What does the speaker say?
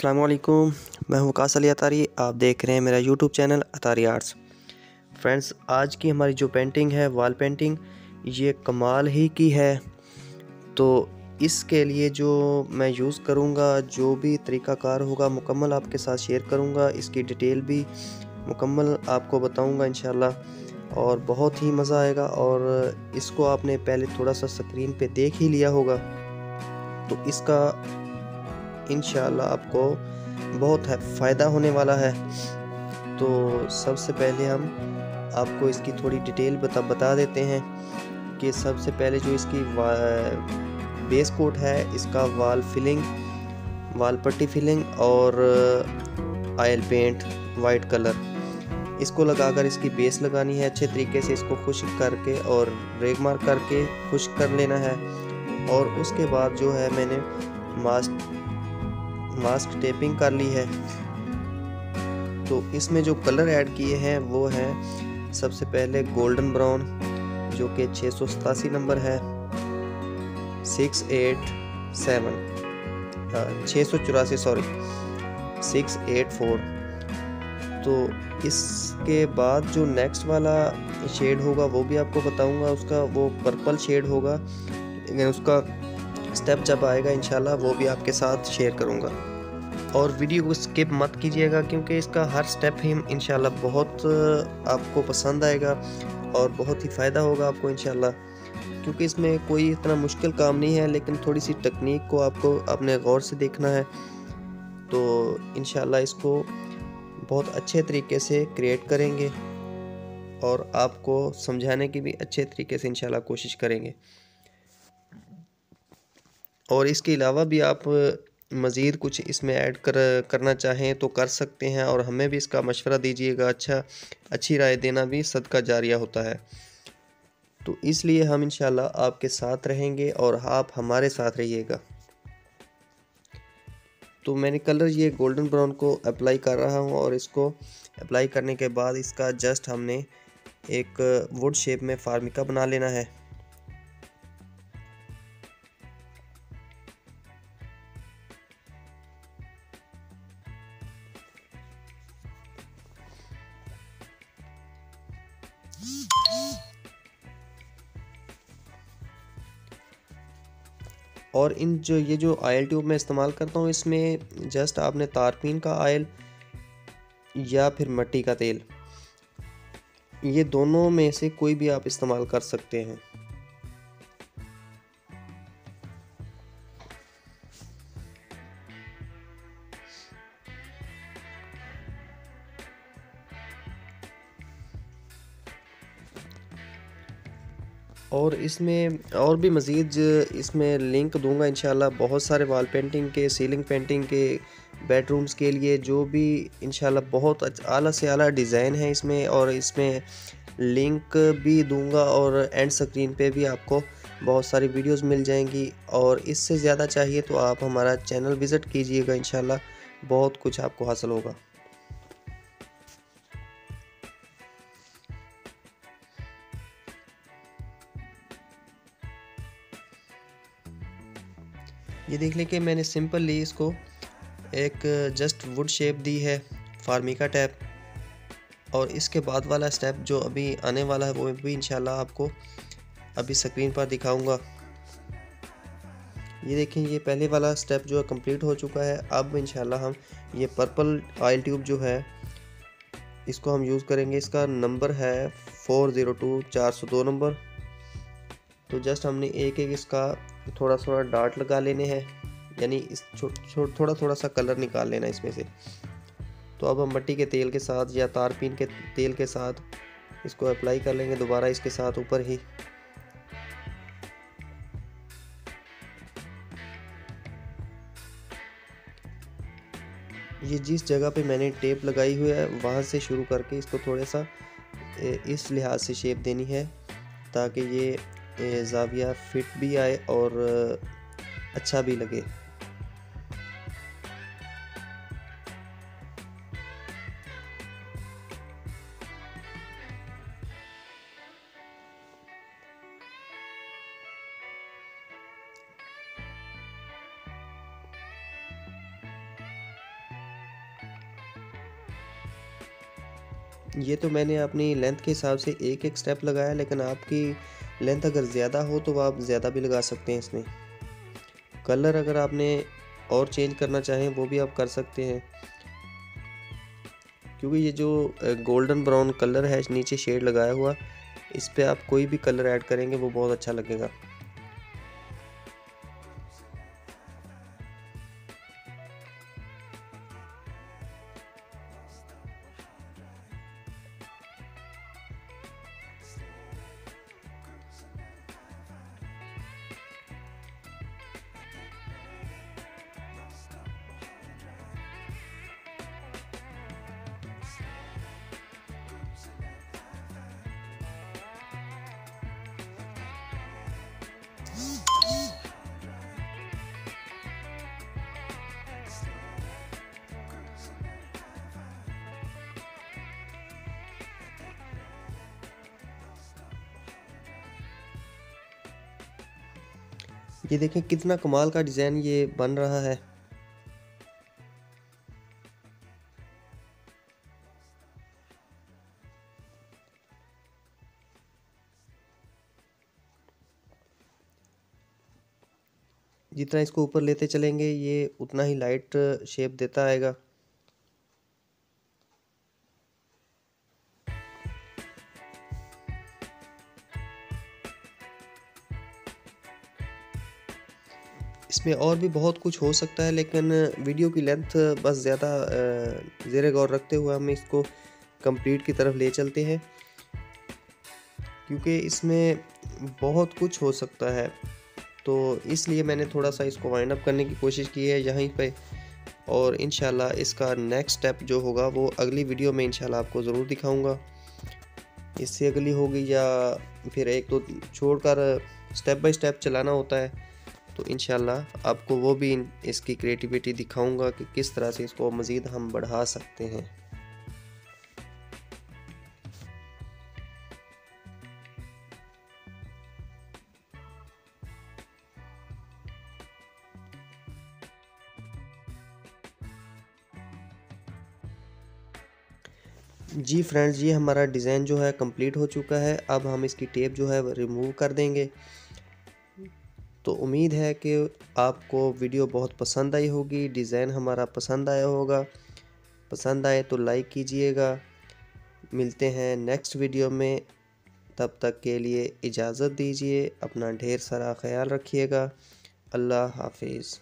असलकुम मैं हूँ वकास अली अतारी। आप देख रहे हैं मेरा YouTube channel Attari arts. Friends, आज की हमारी जो पेंटिंग है वॉल पेंटिंग ये कमाल ही की है। तो इसके लिए जो मैं यूज़ करूँगा, जो भी तरीक़ाकार होगा, मुकम्मल आपके साथ शेयर करूँगा, इसकी डिटेल भी मुकम्मल आपको बताऊँगा इन और बहुत ही मज़ा आएगा और इसको आपने पहले थोड़ा सा स्क्रीन पे देख ही लिया होगा। तो इसका इन आपको बहुत फ़ायदा होने वाला है। तो सबसे पहले हम आपको इसकी थोड़ी डिटेल बता बता देते हैं कि सबसे पहले जो इसकी बेस कोट है, इसका वाल फिलिंग, वाल पट्टी फिलिंग और आयल पेंट, वाइट कलर। इसको लगाकर इसकी बेस लगानी है, अच्छे तरीके से इसको खुश्क करके और रेग मार करके खुश्क कर लेना है। और उसके बाद जो है मैंने मास्क मास्क टेपिंग कर ली है। तो इसमें जो कलर ऐड किए हैं, वो है सबसे पहले गोल्डन ब्राउन जो कि छः नंबर है। सिक्स एट सेवन छः सौ चौरासी सॉरी सिक्स एट फोर तो इसके बाद जो नेक्स्ट वाला शेड होगा, वो भी आपको बताऊँगा, उसका वो पर्पल शेड होगा। लेकिन उसका स्टेप जब आएगा, इंशाल्लाह वो भी आपके साथ शेयर करूँगा। और वीडियो को स्किप मत कीजिएगा, क्योंकि इसका हर स्टेप ही इंशाल्लाह बहुत आपको पसंद आएगा और बहुत ही फ़ायदा होगा आपको इंशाल्लाह। क्योंकि इसमें कोई इतना मुश्किल काम नहीं है, लेकिन थोड़ी सी टेक्निक को आपको अपने गौर से देखना है। तो इन इसको बहुत अच्छे तरीके से क्रिएट करेंगे और आपको समझाने की भी अच्छे तरीके से इंशाल्लाह कोशिश करेंगे। और इसके अलावा भी आप, मज़ीद कुछ इसमें ऐड कर, करना चाहें तो कर सकते हैं और हमें भी इसका मशवरा दीजिएगा। अच्छा अच्छी राय देना भी सदका जारिया होता है। तो इसलिए हम इन आपके साथ रहेंगे और आप हमारे साथ रहिएगा। तो मैंने कलर ये गोल्डन ब्राउन को अप्लाई कर रहा हूँ और इसको अप्लाई करने के बाद इसका जस्ट हमने एक, वुड शेप में फार्मिका बना लेना है। और इन जो, ये जो आयल ट्यूब मैं इस्तेमाल करता हूँ, इसमें जस्ट आपने तारपीन का आयल या फिर मट्टी का तेल, ये दोनों में से कोई भी आप इस्तेमाल कर सकते हैं। और इसमें और भी मज़ीद इसमें लिंक दूँगा इन बहुत सारे वाल पेंटिंग के सीलिंग पेंटिंग के बेडरूम्स के लिए जो भी इन बहुत आला से आला डिज़ाइन है इसमें और इसमें लिंक भी दूँगा और एंड स्क्रीन पे भी आपको बहुत सारी वीडियोस मिल जाएँगी। और इससे ज़्यादा चाहिए तो आप हमारा चैनल विज़िट कीजिएगा इन बहुत कुछ आपको हासिल होगा। ये देख लें कि मैंने सिंपली इसको एक जस्ट वुड शेप दी है फार्मिका टैप। और इसके बाद वाला स्टेप जो अभी आने वाला है, वो भी इंशाल्लाह आपको अभी स्क्रीन पर दिखाऊँगा। ये देखें, ये पहले वाला स्टेप जो है कंप्लीट हो चुका है। अब इंशाल्लाह हम ये पर्पल ऑयल ट्यूब जो है, इसको हम यूज़ करेंगे। इसका नंबर है फोर ज़ीरो टू चार सौ दो नंबर। तो जस्ट हमने एक एक इसका थोड़ा थोड़ा डार्ट लगा लेने हैं, यानी इस छो थोड़ा थोड़ा सा कलर निकाल लेना इसमें से। तो अब हम मट्टी के तेल के साथ या तारपीन के तेल के साथ इसको अप्लाई कर लेंगे दोबारा इसके साथ ऊपर ही। ये जिस जगह पे मैंने टेप लगाई हुई है, वहाँ से शुरू करके इसको थोड़ा सा इस लिहाज से शेप देनी है, ताकि ये जाविया फिट भी आए और अच्छा भी लगे। ये तो मैंने अपनी लेंथ के हिसाब से एक एक स्टेप लगाया, लेकिन आपकी लेंथ अगर ज़्यादा हो तो आप ज़्यादा भी लगा सकते हैं इसमें। कलर अगर आपने और चेंज करना चाहें, वो भी आप कर सकते हैं। क्योंकि ये जो गोल्डन ब्राउन कलर है नीचे शेड लगाया हुआ, इस पर आप कोई भी कलर ऐड करेंगे, वो बहुत अच्छा लगेगा। ये देखें कितना कमाल का डिज़ाइन ये बन रहा है। जितना इसको ऊपर लेते चलेंगे, ये उतना ही लाइट शेप देता आएगा। इसमें और भी बहुत कुछ हो सकता है, लेकिन वीडियो की लेंथ बस ज़्यादा ज़ेर गौर रखते हुए हम इसको कंप्लीट की तरफ़ ले चलते हैं। क्योंकि इसमें बहुत कुछ हो सकता है। तो इसलिए मैंने थोड़ा सा इसको वाइंड अप करने की कोशिश की है यहीं पे। और इन इसका नेक्स्ट स्टेप जो होगा, वो अगली वीडियो में इन आपको ज़रूर दिखाऊँगा। इससे अगली होगी या फिर एक तो छोड़कर स्टेप बाय स्टेप चलाना होता है तो इन आपको वो भी इसकी क्रिएटिविटी दिखाऊँगा कि किस तरह से इसको मज़ीद हम बढ़ा सकते हैं। जी फ्रेंड्स ये हमारा डिज़ाइन जो है कंप्लीट हो चुका है। अब हम इसकी टेप जो है रिमूव कर देंगे। तो उम्मीद है कि आपको वीडियो बहुत पसंद आई होगी डिज़ाइन हमारा पसंद आया होगा। पसंद आए तो लाइक कीजिएगा। मिलते हैं नेक्स्ट वीडियो में। तब तक के लिए इजाज़त दीजिए, अपना ढेर सारा ख्याल रखिएगा। अल्लाह हाफिज़।